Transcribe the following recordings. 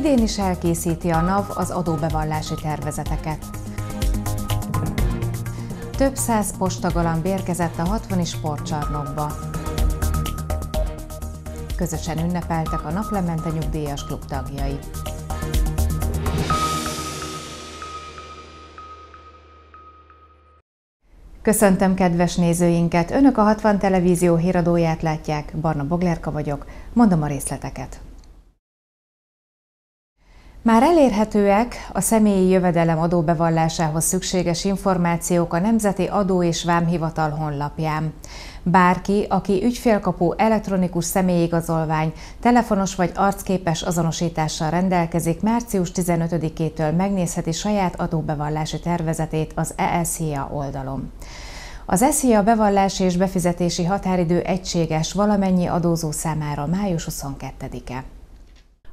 idén is elkészíti a NAV az adóbevallási tervezeteket. Több száz postagalamb érkezett a 60 sportcsarnokba. Közösen ünnepeltek a Naplemente Nyugdíjas Klub tagjai. Köszöntöm kedves nézőinket! Önök a 60 televízió híradóját látják, Barna Boglerka vagyok, mondom a részleteket. Már elérhetőek a személyi jövedelem adóbevallásához szükséges információk a Nemzeti Adó és Vámhivatal honlapján. Bárki, aki ügyfélkapu elektronikus személyigazolvány, telefonos vagy arcképes azonosítással rendelkezik, március 15-től megnézheti saját adóbevallási tervezetét az ESZIA oldalon. Az ESZIA bevallási és befizetési határidő egységes valamennyi adózó számára május 22-e.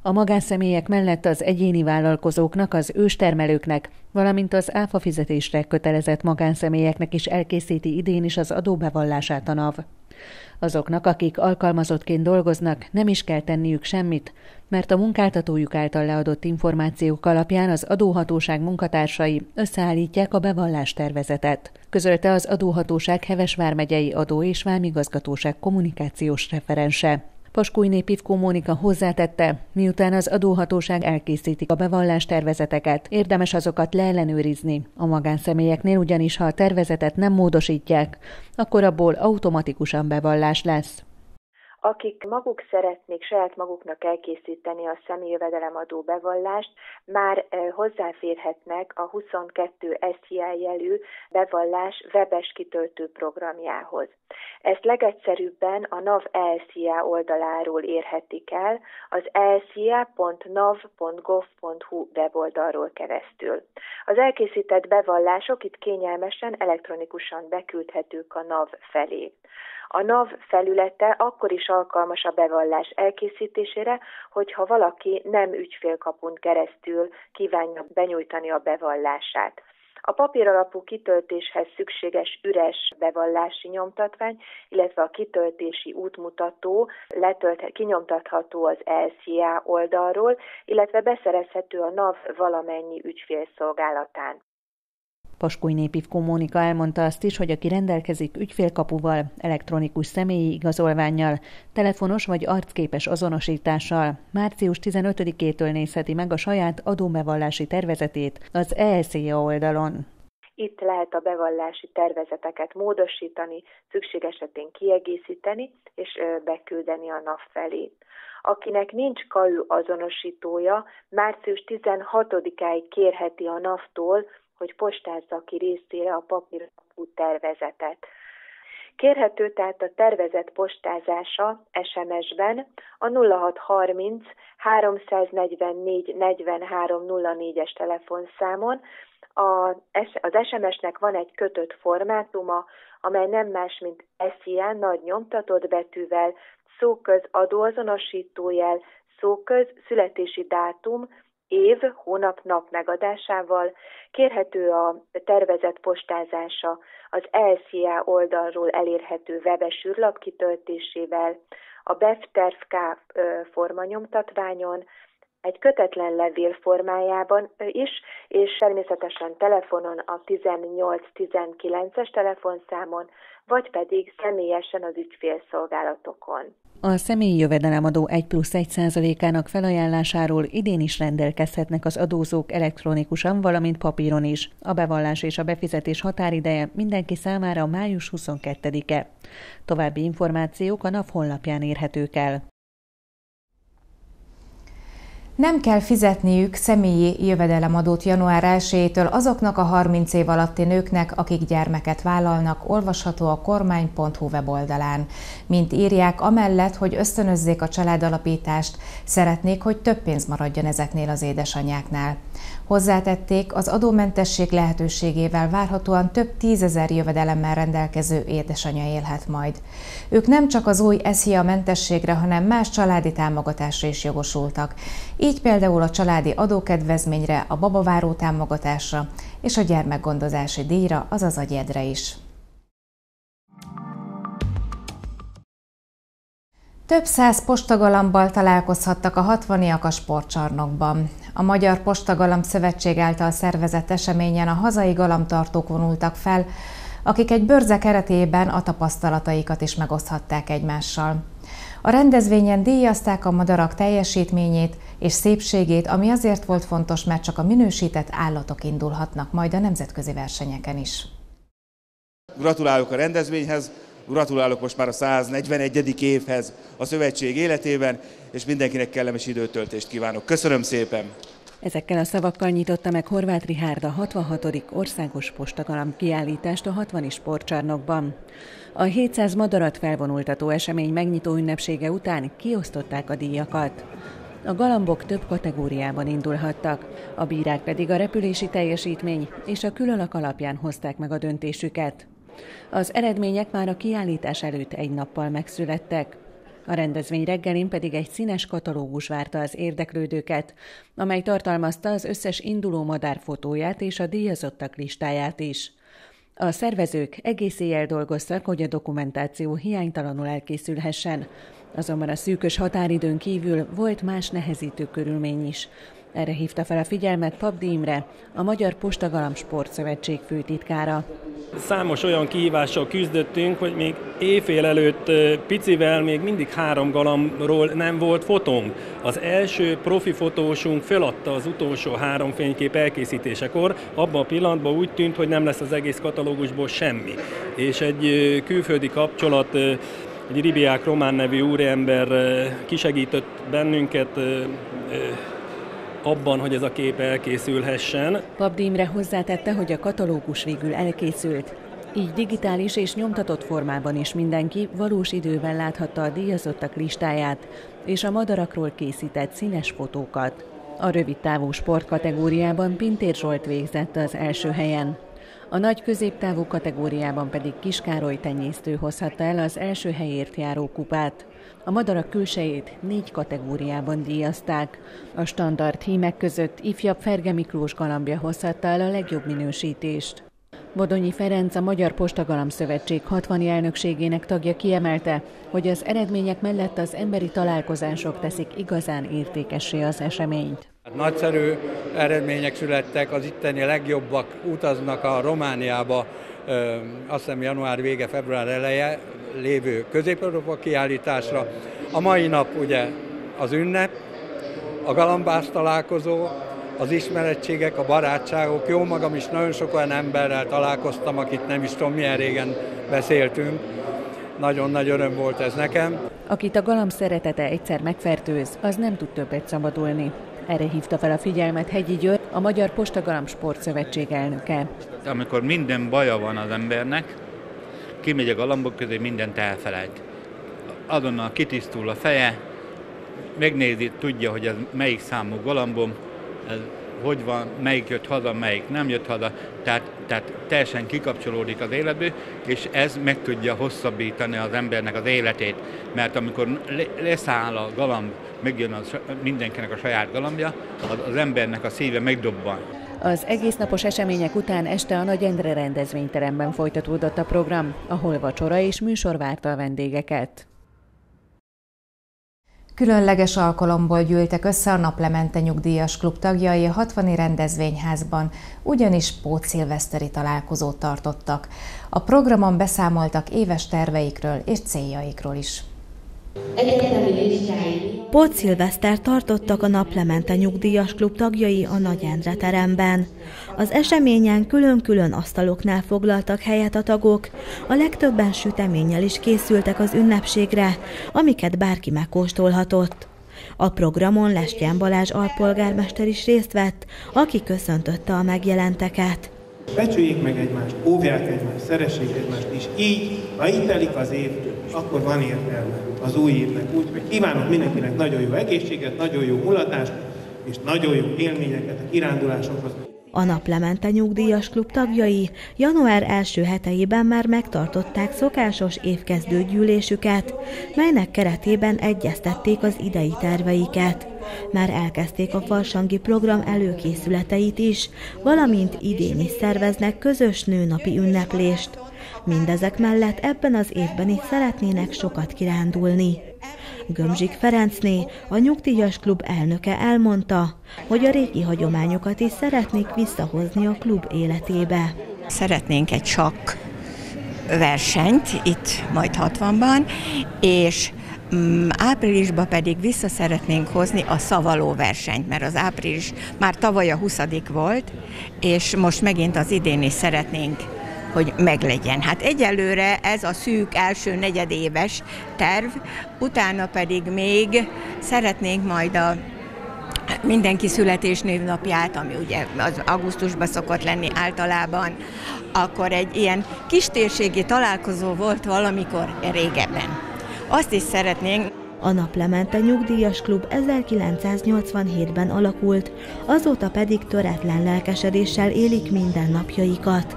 A magánszemélyek mellett az egyéni vállalkozóknak, az őstermelőknek, valamint az áfa fizetésre kötelezett magánszemélyeknek is elkészíti idén is az adóbevallását a NAV. Azoknak, akik alkalmazottként dolgoznak, nem is kell tenniük semmit, mert a munkáltatójuk által leadott információk alapján az adóhatóság munkatársai összeállítják a bevallás tervezetet. Közölte az adóhatóság Hevesvár megyei adó és vámigazgatóság kommunikációs referense. Paskújné Pivkó Mónika hozzátette, miután az adóhatóság elkészítik a bevallás tervezeteket, érdemes azokat leellenőrizni. A magánszemélyeknél ugyanis, ha a tervezetet nem módosítják, akkor abból automatikusan bevallás lesz akik maguk szeretnék saját maguknak elkészíteni a személyjövedelemadó bevallást, már hozzáférhetnek a 22 SZIA jelű bevallás webes kitöltő programjához. Ezt legegyszerűbben a NAV ESZIA oldaláról érhetik el, az elszia.nav.gov.hu weboldalról keresztül. Az elkészített bevallások itt kényelmesen elektronikusan beküldhetők a NAV felé. A NAV felülete akkor is alkalmas a bevallás elkészítésére, hogyha valaki nem ügyfélkapun keresztül kívánja benyújtani a bevallását. A papíralapú kitöltéshez szükséges üres bevallási nyomtatvány, illetve a kitöltési útmutató letölt, kinyomtatható az LCA oldalról, illetve beszerezhető a NAV valamennyi ügyfélszolgálatán. Paskújné Pivkó Mónika elmondta azt is, hogy aki rendelkezik ügyfélkapuval, elektronikus személyi igazolványjal, telefonos vagy arcképes azonosítással, március 15-től nézheti meg a saját adóbevallási tervezetét az ESZIA oldalon. Itt lehet a bevallási tervezeteket módosítani, szükség esetén kiegészíteni és beküldeni a NAV felé. Akinek nincs KAU azonosítója, március 16-áig kérheti a NAV-tól, hogy postázza ki részére a papíralapú tervezetet. Kérhető tehát a tervezet postázása SMS-ben a 0630 344 43 04-es telefonszámon. Az SMS-nek van egy kötött formátuma, amely nem más, mint SZIA nagy nyomtatott betűvel, szóköz adóazonosítójel, szóköz születési dátum, év, hónap, nap megadásával kérhető a tervezett postázása az LCA oldalról elérhető webes űrlap kitöltésével, a BEF-TERV-K formanyomtatványon, egy kötetlen levél formájában is, és természetesen telefonon a 18-19-es telefonszámon, vagy pedig személyesen az ügyfélszolgálatokon. A személyi jövedelemadó 1 plusz 1 százalékának felajánlásáról idén is rendelkezhetnek az adózók elektronikusan, valamint papíron is. A bevallás és a befizetés határideje mindenki számára május 22-e. További információk a NAV honlapján érhetők el. Nem kell fizetniük személyi jövedelemadót január 1-től azoknak a 30 év alatti nőknek, akik gyermeket vállalnak, olvasható a kormány.hu weboldalán. Mint írják, amellett, hogy ösztönözzék a családalapítást, szeretnék, hogy több pénz maradjon ezeknél az édesanyáknál. Hozzátették, az adómentesség lehetőségével várhatóan több tízezer jövedelemmel rendelkező édesanyja élhet majd. Ők nem csak az új ESZIA mentességre, hanem más családi támogatásra is jogosultak. Így például a családi adókedvezményre, a babaváró támogatásra és a gyermekgondozási díjra, azaz a gyedre is. Több száz postagalambal találkozhattak a 60 a sportcsarnokban. A Magyar Postagalamb Szövetség által szervezett eseményen a hazai galamtartók vonultak fel, akik egy bőrze keretében a tapasztalataikat is megoszthatták egymással. A rendezvényen díjazták a madarak teljesítményét és szépségét, ami azért volt fontos, mert csak a minősített állatok indulhatnak majd a nemzetközi versenyeken is. Gratulálok a rendezvényhez, Gratulálok most már a 141. évhez a szövetség életében, és mindenkinek kellemes időtöltést kívánok. Köszönöm szépen! Ezekkel a szavakkal nyitotta meg Horváth Rihárd a 66. országos postagalam kiállítást a 60 sportcsarnokban. A 700 madarat felvonultató esemény megnyitó ünnepsége után kiosztották a díjakat. A galambok több kategóriában indulhattak, a bírák pedig a repülési teljesítmény és a különlak alapján hozták meg a döntésüket. Az eredmények már a kiállítás előtt egy nappal megszülettek. A rendezvény reggelén pedig egy színes katalógus várta az érdeklődőket, amely tartalmazta az összes induló madár fotóját és a díjazottak listáját is. A szervezők egész éjjel dolgoztak, hogy a dokumentáció hiánytalanul elkészülhessen. Azonban a szűkös határidőn kívül volt más nehezítő körülmény is. Erre hívta fel a figyelmet Pabdi Imre, a Magyar Postagalam Sportszövetség főtitkára. Számos olyan kihívással küzdöttünk, hogy még éjfél előtt picivel még mindig három galamról nem volt fotónk. Az első profi fotósunk feladta az utolsó három fénykép elkészítésekor, abban a pillanatban úgy tűnt, hogy nem lesz az egész katalógusból semmi. És egy külföldi kapcsolat egy Ribiák Román nevű úriember kisegített bennünket abban, hogy ez a kép elkészülhessen. Pabdi hozzátette, hogy a katalógus végül elkészült. Így digitális és nyomtatott formában is mindenki valós időben láthatta a díjazottak listáját és a madarakról készített színes fotókat. A rövid távú sport kategóriában Pintér Zsolt végzett az első helyen. A nagy középtávú kategóriában pedig Kiskároly tenyésztő hozhatta el az első helyért járó kupát. A madarak külsejét négy kategóriában díjazták. A standard hímek között ifjabb Ferge Miklós galambja hozhatta el a legjobb minősítést. Bodonyi Ferenc, a Magyar Postagalam Szövetség 60 elnökségének tagja kiemelte, hogy az eredmények mellett az emberi találkozások teszik igazán értékessé az eseményt. Hát nagyszerű eredmények születtek, az itteni legjobbak utaznak a Romániába, azt hiszem január vége, február eleje lévő közép kiállításra. A mai nap ugye az ünnep, a galambász találkozó, az ismerettségek, a barátságok. Jó magam is nagyon sok olyan emberrel találkoztam, akit nem is tudom milyen régen beszéltünk. Nagyon nagy öröm volt ez nekem. Akit a galamb szeretete egyszer megfertőz, az nem tud többet szabadulni. Erre hívta fel a figyelmet Hegyi György, a Magyar Postagalamb Sportszövetség elnöke. Amikor minden baja van az embernek, kimegy a galambok közé, mindent elfelejt. Azonnal kitisztul a feje, megnézi, tudja, hogy ez melyik számú galambom, ez hogy van, melyik jött haza, melyik nem jött haza, tehát, tehát teljesen kikapcsolódik az életből, és ez meg tudja hosszabbítani az embernek az életét, mert amikor leszáll a galamb, megjön az, mindenkinek a saját galambja, az, az embernek a szíve megdobban. Az egésznapos események után este a Nagy Endre rendezvényteremben folytatódott a program, ahol vacsora és műsor várta a vendégeket. Különleges alkalomból gyűltek össze a Naplemente Nyugdíjas Klub tagjai a 60 rendezvényházban, ugyanis pótszilveszteri találkozót tartottak. A programon beszámoltak éves terveikről és céljaikról is. Pót Szilveszter tartottak a Naplemente Nyugdíjas Klub tagjai a Nagy Endre teremben. Az eseményen külön-külön asztaloknál foglaltak helyet a tagok, a legtöbben süteménnyel is készültek az ünnepségre, amiket bárki megkóstolhatott. A programon Lestján Balázs alpolgármester is részt vett, aki köszöntötte a megjelenteket. Becsüljék meg egymást, óvják egymást, szeressék egymást, és így, ha itt telik az év, akkor van értelme az új évnek. Úgyhogy kívánok mindenkinek nagyon jó egészséget, nagyon jó mulatást, és nagyon jó élményeket a kirándulásokhoz. A Naplemente Nyugdíjas Klub tagjai január első heteiben már megtartották szokásos évkezdő gyűlésüket, melynek keretében egyeztették az idei terveiket. Már elkezdték a farsangi program előkészületeit is, valamint idén is szerveznek közös nőnapi ünneplést. Mindezek mellett ebben az évben is szeretnének sokat kirándulni. Gömzsik Ferencné, a nyugdíjas klub elnöke elmondta, hogy a régi hagyományokat is szeretnék visszahozni a klub életébe. Szeretnénk egy sakk versenyt itt majd 60-ban, és mm, áprilisban pedig vissza szeretnénk hozni a szavaló versenyt, mert az április már tavaly a 20 volt, és most megint az idén is szeretnénk hogy meglegyen. Hát egyelőre ez a szűk első negyedéves terv, utána pedig még szeretnénk majd a mindenki születésnévnapját, ami ugye az augusztusban szokott lenni általában, akkor egy ilyen kistérségi találkozó volt valamikor régebben. Azt is szeretnénk, a Naplemente Nyugdíjas Klub 1987-ben alakult, azóta pedig töretlen lelkesedéssel élik mindennapjaikat.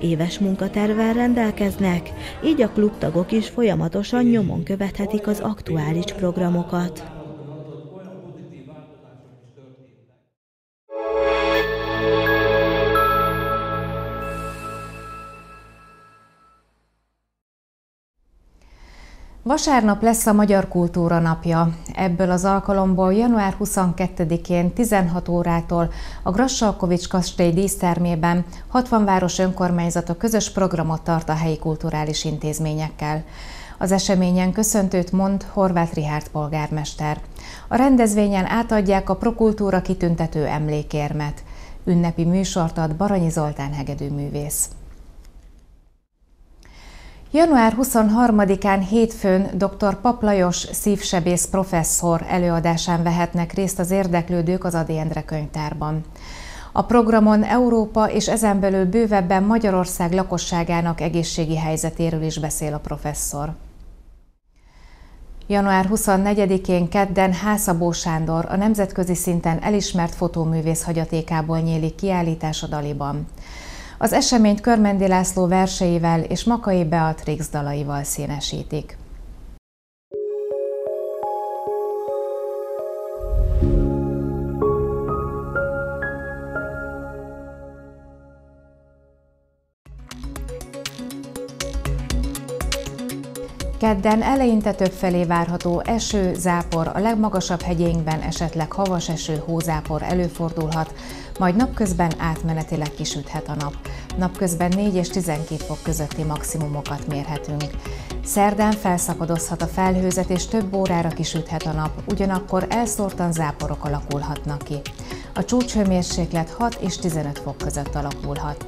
Éves munkatervel rendelkeznek, így a klubtagok is folyamatosan nyomon követhetik az aktuális programokat. Vasárnap lesz a Magyar Kultúra Napja. Ebből az alkalomból január 22-én 16 órától a Grassalkovics kastély dísztermében 60 város önkormányzata közös programot tart a helyi kulturális intézményekkel. Az eseményen köszöntőt mond Horváth Rihárd polgármester. A rendezvényen átadják a Prokultúra kitüntető emlékérmet. Ünnepi műsort ad Baranyi Zoltán hegedűművész. Január 23-án hétfőn dr. Paplajos szívsebész professzor előadásán vehetnek részt az érdeklődők az Adi Endre könyvtárban. A programon Európa és ezen belül bővebben Magyarország lakosságának egészségi helyzetéről is beszél a professzor. Január 24-én kedden Hászabó Sándor a nemzetközi szinten elismert fotóművész hagyatékából nyílik kiállítás a Daliban. Az eseményt Körmendi László verseivel és Makai Beatrix dalaival színesítik. Kedden eleinte több felé várható eső, zápor, a legmagasabb hegyénkben esetleg havas eső, hózápor előfordulhat, majd napközben átmenetileg kisüthet a nap. Napközben 4 és 12 fok közötti maximumokat mérhetünk. Szerdán felszakadozhat a felhőzet és több órára kisüthet a nap, ugyanakkor elszórtan záporok alakulhatnak ki. A csúcshőmérséklet 6 és 15 fok között alakulhat.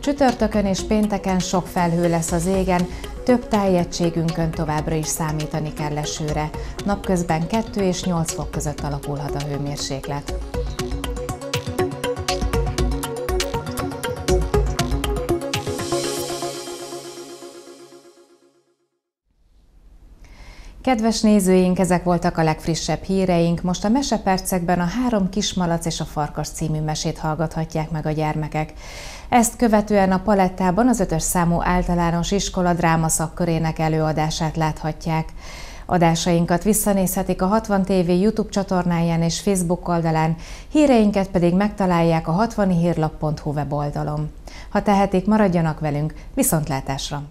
Csütörtökön és pénteken sok felhő lesz az égen, több tájegységünkön továbbra is számítani kell esőre. Napközben 2 és 8 fok között alakulhat a hőmérséklet. Kedves nézőink, ezek voltak a legfrissebb híreink. Most a mesepercekben a Három kismalac és a farkas című mesét hallgathatják meg a gyermekek. Ezt követően a Palettában az ötös számú általános iskola dráma szakkörének előadását láthatják. Adásainkat visszanézhetik a 60 TV YouTube csatornáján és Facebook oldalán, híreinket pedig megtalálják a 60hírlap.hu weboldalon. Ha tehetik, maradjanak velünk, viszontlátásra!